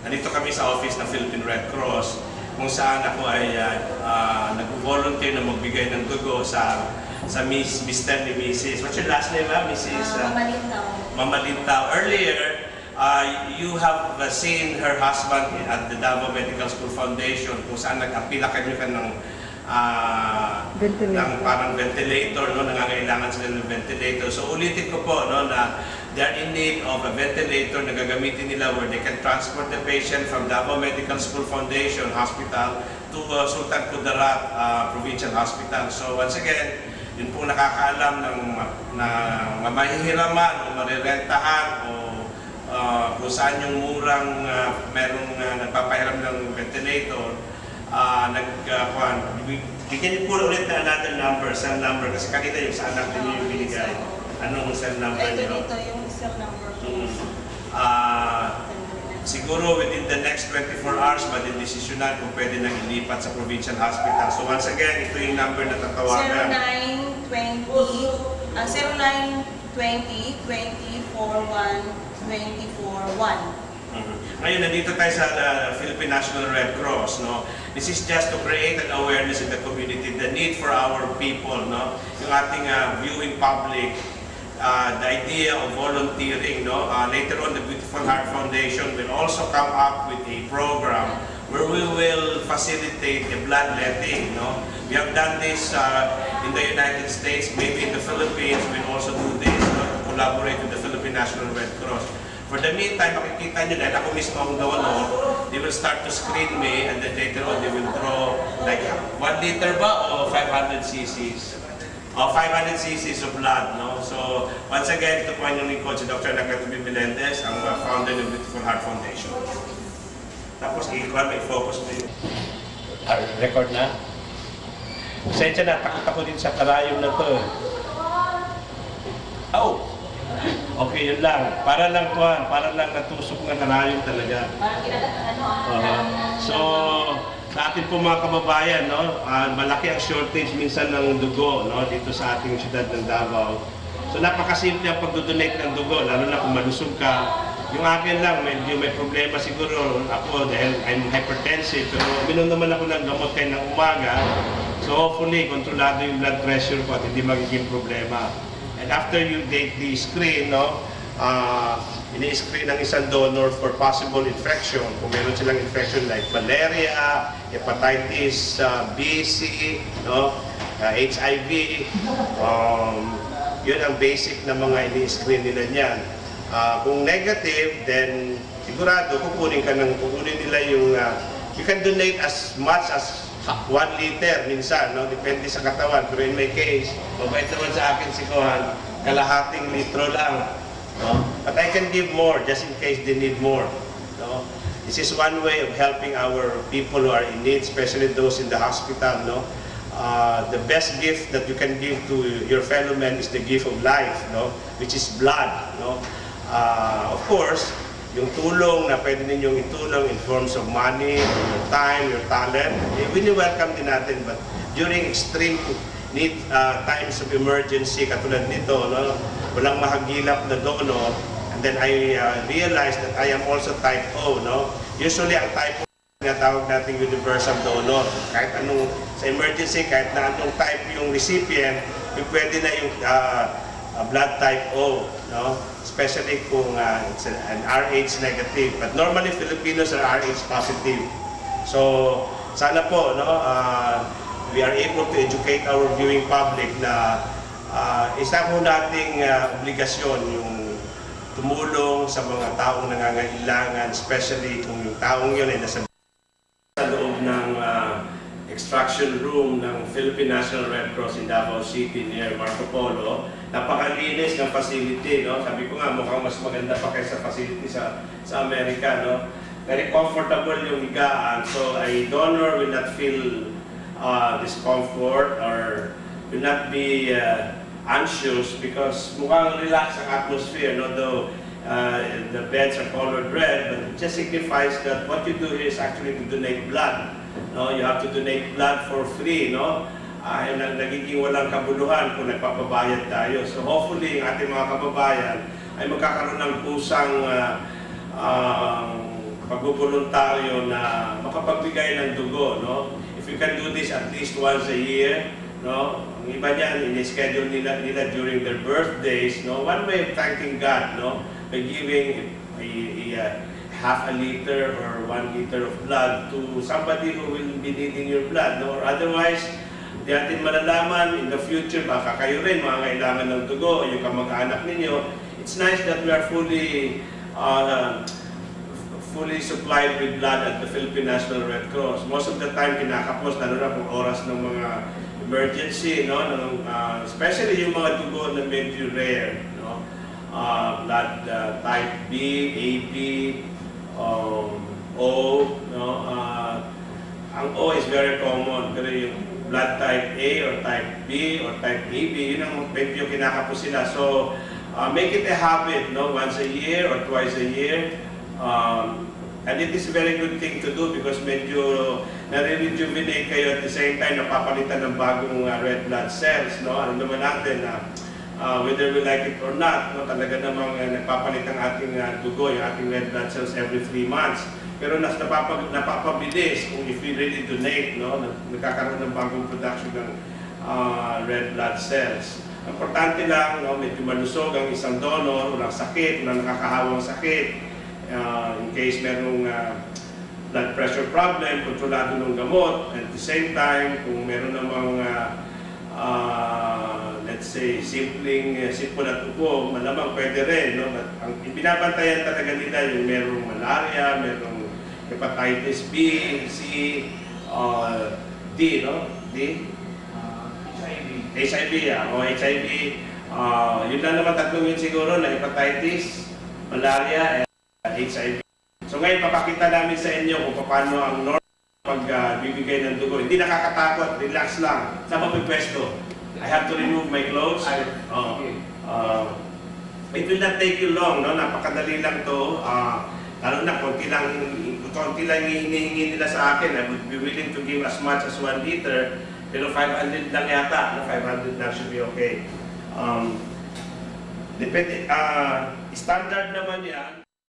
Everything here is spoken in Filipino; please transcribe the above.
nandito kami sa office ng Philippine Red Cross kung saan ako ay uh, uh, nag-volunteer na magbigay ng dugo sa sa Miss Mr. ni Mrs. What's your last name, ha? Mrs. Ah, Uh, Mamalinaw. Mama Lintao. Earlier, uh, you have seen her husband at the Davao Medical School Foundation kung saan nag-apila kami ka ng Ventilator. ng parang ventilator, no? nangangailangan sila ng ventilator. So ulitin ko po no, na they are in need of a ventilator na gagamitin nila where they can transport the patient from Davao Medical School Foundation Hospital to uh, Sultan Kudarat uh, Provincial Hospital. So once again, yun po nakakaalam ng na mamahihiraman o marirentahan o uh, kung saan yung murang uh, merong uh, nagpapahiram ng ventilator, uh, nag, uh, kuhan, bigyan niyo po ulit na another number, cell number, kasi kanina yung sa anak niyo yung binigay. Anong cell number Ito niyo? dito yung cell number. Mm. Ah, siguro within the next 24 hours, madidesisyonan kung pwede nang ilipat sa provincial hospital. So once again, ito yung number na tatawagan. 0920, ah, 0920 241 241. Mhm. Ngayon, nandito tayo sa uh, Philippine National Red Cross, no? This is just to create an awareness in the community, the need for our people, no? Yung ating uh, viewing public, uh, the idea of volunteering, no? Uh, later on, the Beautiful Heart Foundation will also come up with a program where we will facilitate the bloodletting, no? We have done this uh, in the United States, maybe in the Philippines, we'll also do this, no? Collaborate with the Philippine National Red Cross. For the meantime, makikita nyo dahil ako mismo ang donor, they will start to screen me and then later on they will draw like 1 liter ba o 500 cc's? O 500 cc's of blood, no? So, once again, ito po ang lingkod si Dr. Nagatubi Melendez, ang founder ng Beautiful Heart Foundation. Tapos, ikuha, may focus mo yun. Ah, record na? Pasensya na, takot ako din sa karayom na to. eh. Oh! Okay, yun lang. Para lang kuhan, para lang natusok na karayom talaga. Parang ano ah. Uh, so, sa ating po mga kababayan, no, ah, malaki ang shortage minsan ng dugo no, dito sa ating syudad ng Davao. So napakasimple ang pagdodonate ng dugo, lalo na kung malusog ka. Yung akin lang, medyo may problema siguro ako dahil I'm hypertensive, pero minom naman ako ng gamot kayo ng umaga. So hopefully, kontrolado yung blood pressure ko at hindi magiging problema. And after you date the screen, no, uh, ini-screen ng isang donor for possible infection. Kung meron silang infection like malaria, hepatitis uh, B, C, no, uh, HIV, um, yun ang basic na mga ini-screen nila niyan. Uh, kung negative, then sigurado kukunin ka ng kukunin nila yung uh, you can donate as much as 1 liter minsan, no? Depende sa katawan. Pero in my case, mabait naman sa akin si Kohan, kalahating litro lang. No? But I can give more just in case they need more. No? This is one way of helping our people who are in need, especially those in the hospital. No? Uh, the best gift that you can give to your fellow man is the gift of life, no? which is blood. No? Uh, of course, yung tulong na pwede ninyong itulong in forms of money, your time, your talent, eh, wini-welcome din natin. But during extreme need uh, times of emergency, katulad nito, no? walang mahagilap na donor, and then I uh, realized that I am also type O. No? Usually, ang type O na tawag nating universal donor. Kahit anong, sa emergency, kahit na anong type yung recipient, yung pwede na yung uh, uh, blood type O. No? Especially kung uh, it's an, RH negative. But normally, Filipinos are RH positive. So, sana po, no, uh, we are able to educate our viewing public na uh, isa po nating uh, obligasyon yung tumulong sa mga taong nangangailangan, especially kung yung taong yun ay nasa extraction room ng Philippine National Red Cross in Davao City near Marco Polo. Napakalinis ng facility, no? Sabi ko nga, mukhang mas maganda pa kaysa facility sa, sa Amerika, no? Very comfortable yung higaan. So, a donor will not feel uh, discomfort or will not be uh, anxious because mukhang relax ang atmosphere, no? Though uh, the beds are colored red, but it just signifies that what you do here is actually to donate blood. No, you have to donate blood for free, no? Ay nang nagiging walang kabuluhan kung nagpapabayad tayo. So hopefully, ang ating mga kababayan ay magkakaroon ng pusang uh, um, pag magboboluntaryo na makapagbigay ng dugo, no? If you can do this at least once a year, no? Ang iba niyan, in-schedule nila, nila during their birthdays, no? One way of thanking God, no? By giving a, a, a half a liter or one liter of blood to somebody who will be needing your blood, no? Or otherwise, di natin malalaman in the future, baka kayo rin mga kailangan ng dugo, yung kamag-anak ninyo. It's nice that we are fully uh, fully supplied with blood at the Philippine National Red Cross. Most of the time, kinakapos, lalo na kung oras ng mga emergency, no? Ng, uh, especially yung mga dugo na medyo rare, no? Uh, blood uh, type B, AB, um, O, no? Uh, ang O is very common, pero yung blood type A or type B or type AB, yun ang medyo kinakapos sila. So, uh, make it a habit, no? Once a year or twice a year. Um, and it is a very good thing to do because medyo nare-rejuvenate kayo at the same time napapalitan ng bagong uh, red blood cells, no? Ano naman natin na uh, whether we like it or not, no? Talaga namang uh, nagpapalit ang ating uh, dugo, yung ating red blood cells every 3 months. Pero nas napapag, napapabilis kung if we really donate, no? Nag- Nagkakaroon ng bagong production ng uh, red blood cells. Importante lang, no, medyo malusog ang isang donor, walang sakit, walang nakakahawang sakit. Uh, in case merong uh, blood pressure problem, kontrolado ng gamot. At the same time, kung meron namang uh, uh, let's say, simpleng uh, sipon at upo, malamang pwede rin. No? But ang binabantayan talaga nila yung merong malaria, merong hepatitis B, C, uh, D, no? D? HIV. HIV, ah, o HIV, ah, yun lang naman tatlong yun siguro na hepatitis, malaria, and HIV. So ngayon, papakita namin sa inyo kung paano ang normal pag ah, bibigay ng dugo. Hindi nakakatakot, relax lang. Saan ba may pwesto? I have to remove my clothes. Oh. Uh, it will not take you long, no? Napakadali lang to. Ah, lalo na konti lang, konti lang hinihingi nila sa akin. I would be willing to give as much as 1 liter. Pero 500 lang yata. No? 500 lang should be okay. Um, depende, ah, standard naman yan.